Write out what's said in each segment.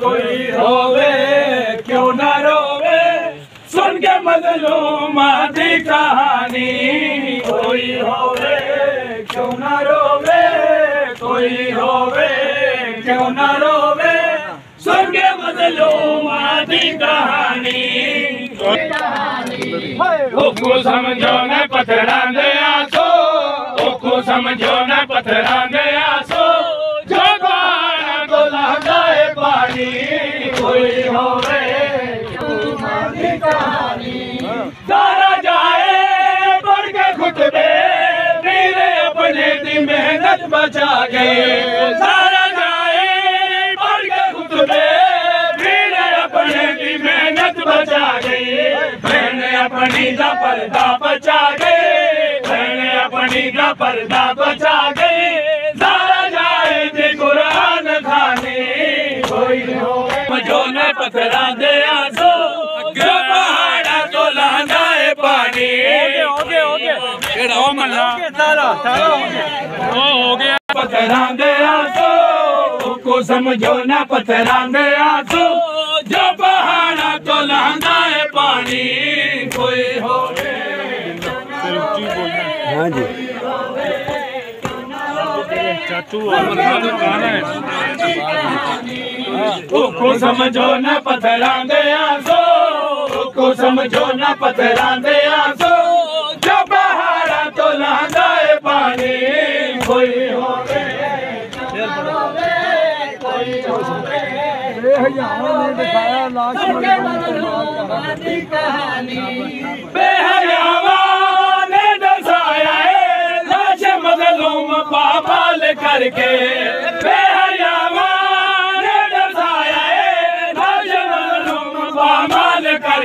कोई होवे क्यों ना रोवे? सुन के मजलूमा दी कहानी। कोई होवे क्यों ना रोवे? कोई होवे क्यों ना रोवे? सुन के मजलूमा दी कहानी। ओको समझो न पत्थरां दे आसो ओको समझो न पत्थरां दे सारा जाए बढ़ के खुतबे मेरे अपने दी मेहनत बचा गए सारा जाए बढ़ के खुतबे मेरे अपने दी मेहनत बचा गई मैंने अपनी दा पर्दा बचा गए मैंने अपनी दा पर्दा बचा गए। जो न पत्थरा दे आसो जो पहाड़ा तो लांदा है पानी ओके ओके केड़ा ओ मल्ला? सारा सारा ओ हो गया। पत्थरा दे आसो को समझो ना पत्थरा दे आसो जो पहाड़ा तो लांदा है पानी। कोई हो हाँ जी। चाचू अमरनाथ गाना है? को समझो न पत्थरा दे आसो को समझो न पत्थरा दे आसो। जो पहाड़ा तो लांदा है पानी, कोई होवे बेहयावा ने दसाया लाश मजलूम पापाल करके।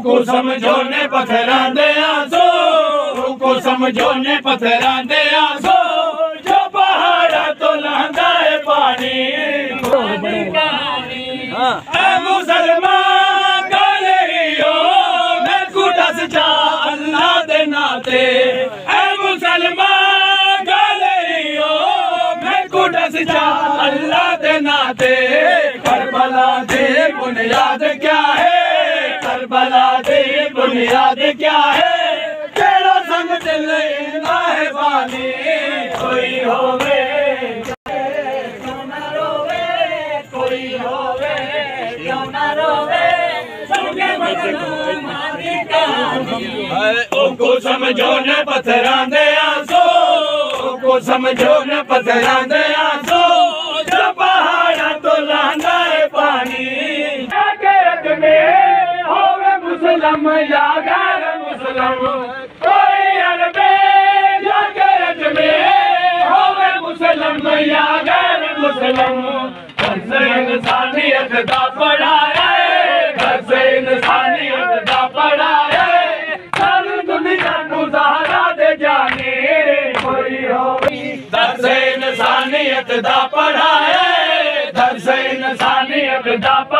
उनको समझो ने पथरा दे आसो उनको समझो ने पथरा दे आसो। जो पहाड़ा तो लांदा है पानी ऐ मुसलमान गलियो मैं कुटस जा अल्लाह दे नाते। ऐ मुसलमान गलियो मैं कुटस जा अल्लाह दे नाते। करबला दे बुनियाद क्या है? करबला दे बुनियाद क्या है? तेरा संग दिल है बानी। कोई होवे कोई होवे क्यों ना रोवे? सबके बदलू मारी कहानी। उनको समझो न पत्थरा दे आसो। उनको समझो न पत्थरा मुसलम घर से इंसानियत दा पढ़ाया है घर से इंसानियत दा पढ़ाया है। सारी दुनिया को सहारा दे जाने कोई हो घर से इंसानियत दा पढ़ाया है घर से इंसानियत दा पढ़ाया